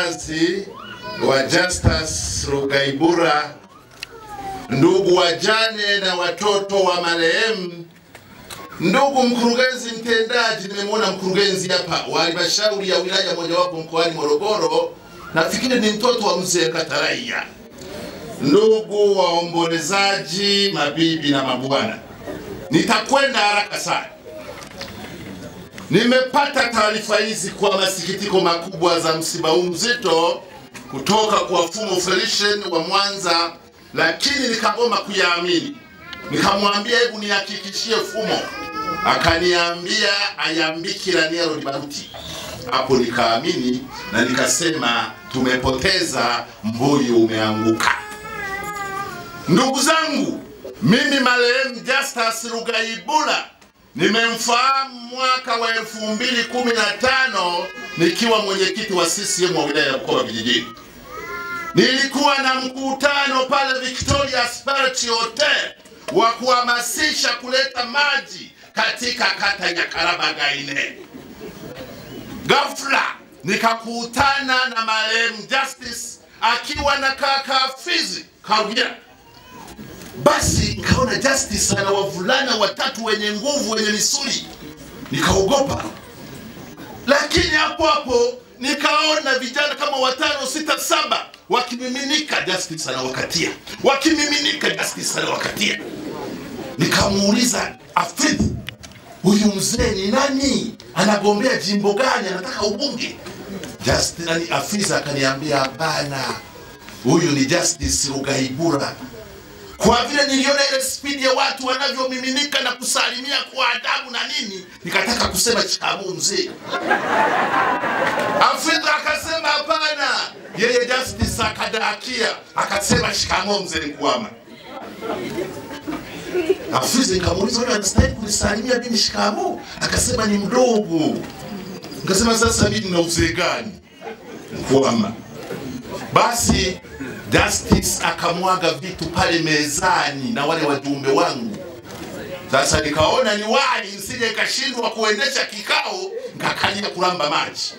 wazazi wa Justus Rugaibura, ndugu wajane na watoto wa marehemu, ndugu mkurugenzi mtendaji, nimemwona mkurugenzi hapa wa halmashauri ya wilaya mojawapo mkoani Morogoro, nafikiri ni mtoto wa mzee Kataraia, ndugu waombolezaji, mabibi na mabwana, nitakwenda haraka sana. Nimepata taarifa hizi kwa masikitiko makubwa za msiba huu mzito kutoka kwa Fumo Felician wa Mwanza, lakini nikagoma kuyaamini. Nikamwambia hebu nihakikishie Fumo, akaniambia ayambikira niero libaruti. Hapo nikaamini na nikasema tumepoteza, mbuyu umeanguka. Ndugu zangu, mimi marehemu Justus Rugaibura nimemfahamu mwaka wa 2015 nikiwa mwenyekiti wa CCM wa wilaya ya Bukoba vijijini. Nilikuwa na mkutano pale Victoria Sparti Hotel wa kuhamasisha kuleta maji katika kata ya Karabagaine. Ghafla nikakutana na marehemu Justice akiwa na kaka Fizi Karugira. Basi nikaona Justice ana wavulana watatu wenye nguvu, wenye misuli, nikaogopa. Lakini hapo hapo nikaona vijana kama watano, sita, saba wakimiminika, Justice anawakatia, wakimiminika, Justice anawakatia. Nikamuuliza Afidh, huyu mzee ni nani? Anagombea jimbo gani? Anataka ubunge? Justice? Afisa akaniambia hapana, huyu ni Justice Rugaibura kwa vile niliona ile spidi ya watu wanavyomiminika na kusalimia kwa adabu na nini, nikataka kusema chabu mzee. Afrika akasema hapana, yeye Justice akadakia akasema shikamoo mzee Nkwama. Afidha nikamuuliza wewe unastahili kunisalimia mimi shikamoo? Akasema ni mdogo. Nikasema sasa mimi nina uzee gani? Nkwama. Basi Justice akamwaga vitu pale mezani na wale wajumbe wangu. Sasa nikaona ni wali nisije kashindwa kuendesha kikao, nikakalia kulamba maji.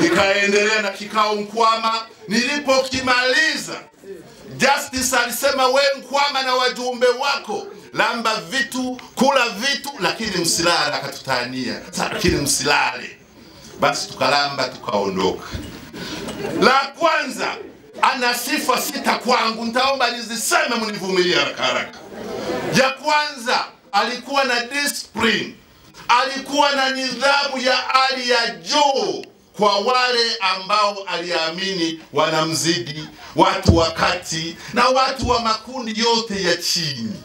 Nikaendelea na kikao Nkwama. Nilipokimaliza, Justice alisema we Nkwama na wajumbe wako lamba vitu, kula vitu, lakini msilale. Akatutania, lakini msilale. Basi tukalamba tukaondoka. La kwanza ana sifa sita kwangu, nitaomba niziseme, mnivumilie haraka haraka. Ya kwanza, alikuwa na discipline, alikuwa na nidhamu ya hali ya juu kwa wale ambao aliamini wanamzidi, watu wa kati na watu wa makundi yote ya chini.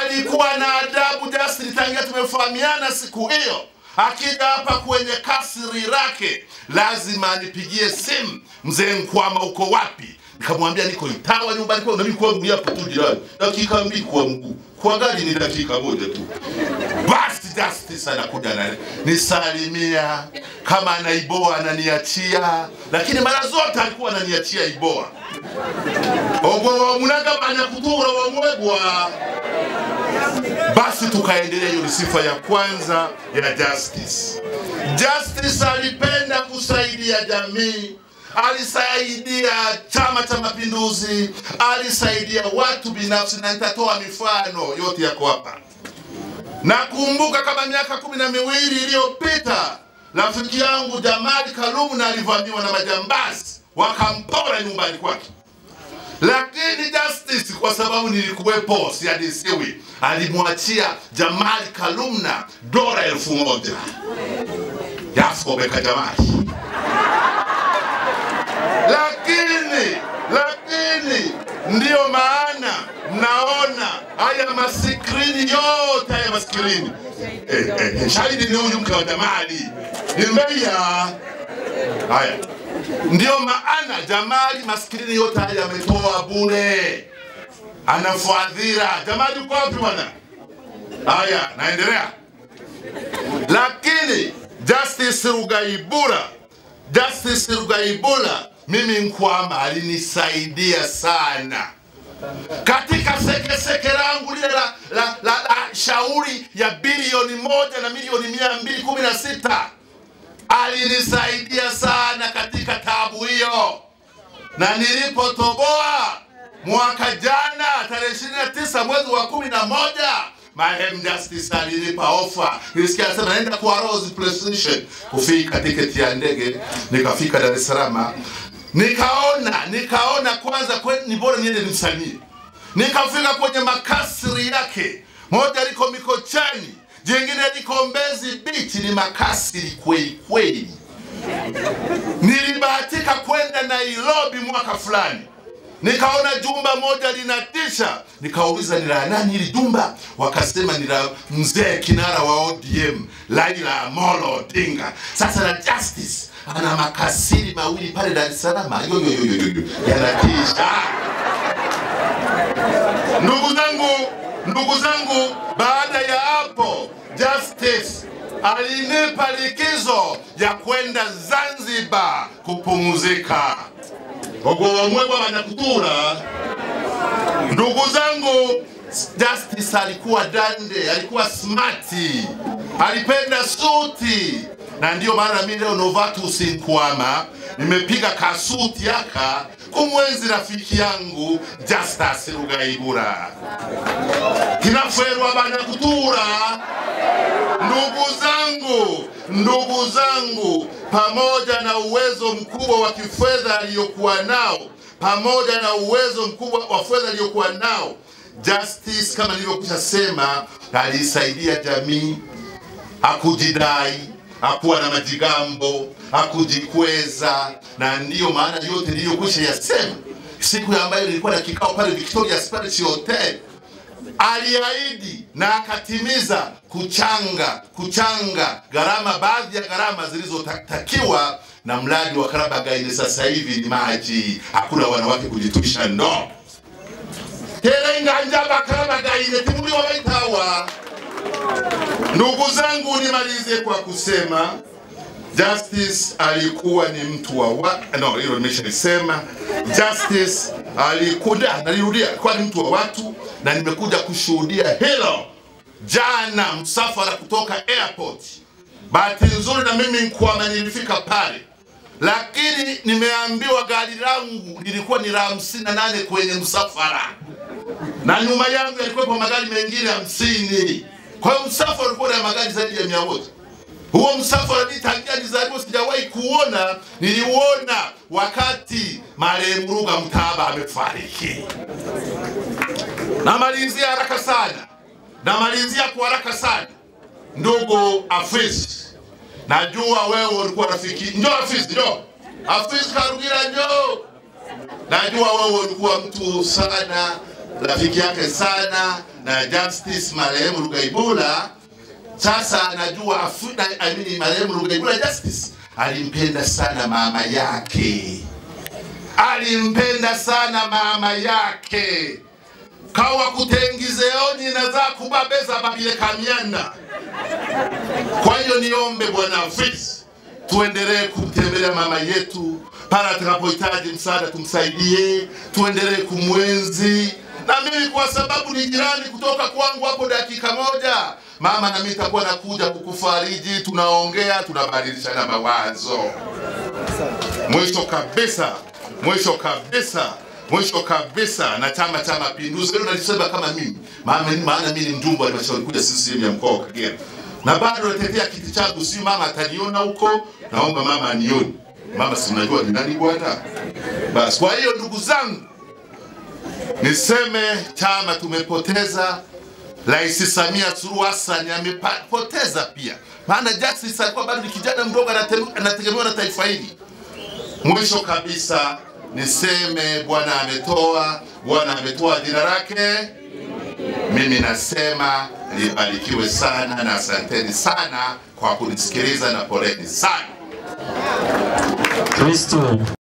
Alikuwa na adabu jasiri, tangia tumefahamiana siku hiyo akija hapa kwenye kasri lake lazima anipigie simu, mzee Nkwama, uko wapi? Nikamwambia niko Itawa nyumbani kwao, na mimi kwangu hapo tu jirani, dakika mbili kwa mguu, kwa gari ni dakika moja tu. Basi Justice anakuja na nisalimia, kama anaiboa ananiachia, lakini mara zote alikuwa ananiachia iboa ogwa wa munaga banya kutura wa mwegwa basi tukaendelea. Hiyo sifa ya kwanza ya Justice. Justice alipenda kusaidia jamii, alisaidia Chama cha Mapinduzi, alisaidia watu binafsi, na nitatoa mifano yote yako hapa. Nakumbuka kama miaka kumi na miwili iliyopita rafiki yangu Jamali Kalumna alivamiwa na majambazi wakampora nyumbani kwake lakini Justice kwa sababu nilikuwepo, siadisiwi, alimwachia Jamali Kalumna dola elfu moja yasobeka Jamali. Lakini lakini ndiyo maana mnaona haya masikrini yote haya masikrini eh, eh, eh, shahidi ni huyu mke wa Jamali nimbeya haya Ndiyo maana Jamali maskini yote haya ametoa bure, anafadhila. Jamali uko wapi bwana? Haya, naendelea. Lakini Justice Rugaibura, Justice Rugaibura, mimi Nkwama alinisaidia sana katika sekeseke langu lile la, la, la, la shauri ya bilioni moja na milioni mia mbili kumi na sita alinisaidia sana katika tabu hiyo, na nilipotoboa mwaka jana tarehe 29 mwezi wa kumi na moja Marehemu Justice alinipa ofa. Nilisikia naenda kwa Rose Precision Kufika tiketi ya ndege, nikafika Dar es Salaam. Nikaona, nikaona kwanza kwe, ni bora niende nimsalimie. Nikafika kwenye makasri yake. Moja liko Mikochani, jingine liko Mbezi Beach, ni makasri kweli kweli. Nilibahatika kwenda Nairobi mwaka fulani nikaona jumba moja linatisha, nikauliza ni la nani hili jumba? Wakasema ni la mzee kinara wa ODM Raila Amolo Odinga. Sasa na Justice ana makasiri mawili pale Dar es Salaam, yo yo yo yo yo, yanatisha. Ndugu zangu, ndugu zangu, baada ya hapo Justice alinipa likizo ya kwenda Zanzibar kupumzika ogwo wamwegwa wanakutura. ndugu zangu Justice alikuwa dande alikuwa smati alipenda suti na ndiyo maana mimi leo Novatus Nkwama nimepiga kasuti yaka kumwenzi rafiki yangu Justus Rugaibura. Kinafwerwa banyakutura ndugu zangu ndugu zangu pamoja na uwezo mkubwa wa kifedha aliyokuwa nao pamoja na uwezo mkubwa wa fedha aliyokuwa nao Justice kama nilivyokwisha sema alisaidia jamii hakujidai hakuwa na majigambo hakujikweza na ndiyo maana yote niliyokwisha yasema siku ambayo nilikuwa na kikao pale Victoria Spirit Hotel aliahidi na akatimiza kuchanga kuchanga gharama baadhi ya gharama zilizotakiwa na mradi wa Karabagaini. Sasa hivi ni maji, hakuna wanawake kujitumisha ndo terenganjaba Karabagaine timuliwa wabaitawa. Ndugu zangu, nimalize kwa kusema Justice alikuwa ni mtu wa wa, no, hilo nimeshalisema. Justice alikuwa, nalirudia, alikuwa ni mtu wa watu, na nimekuja kushuhudia hilo jana, msafara kutoka airport. Bahati nzuri na mimi Nkwama nilifika pale, lakini nimeambiwa gari langu lilikuwa ni la hamsini na nane kwenye msafara, na nyuma yangu yalikuwepo magari mengine hamsini. Kwa hiyo msafara ulikuwa na magari zaidi ya mia moja huo msafara nitangia nizaliwa sijawahi kuona, niliuona wakati marehemu Ruga Mtaba amefariki. Namalizia haraka sana, namalizia kwa haraka sana. Ndugu Afis, najua wewe ulikuwa rafiki. Njoo Afis, njoo Afis Karugira, njoo. Najua wewe ulikuwa mtu sana, rafiki yake sana na Justice marehemu Rugaibula. Sasa anajua Afuna, I mean, marehemu Rugaibula Justice alimpenda sana mama yake, alimpenda sana mama yake. Kawa kutengizeoni na za kubabeza babile kamyana. Kwa hiyo niombe bwana Fritz, tuendelee kumtembelea mama yetu. Pale atakapohitaji msaada, tumsaidie, tuendelee kumwenzi na mimi kwa sababu ni jirani kutoka kwangu hapo dakika moja, mama na mimi nitakuwa nakuja kukufariji, tunaongea, tunabadilishana mawazo. Mwisho kabisa, mwisho kabisa, mwisho kabisa, na Chama cha Mapinduzi leo nalisema kama mimi, maana maana mimi ni mjumbe wa halmashauri ya mkoa wa Kagera na bado natetea kiti changu, si mama ataniona huko, naomba mama anione. Mama si mnajua ni nani bwana? Basi kwa hiyo ndugu zangu niseme chama tumepoteza. Rais Samia Suluhu Hassan amepoteza pia, maana Justice alikuwa bado ni kijana mdogo, anategemewa na taifa hili. Mwisho kabisa niseme Bwana ametoa, Bwana ametoa jina lake. Mimi nasema libarikiwe sana na asanteni sana kwa kunisikiliza na poleni sana. Kristo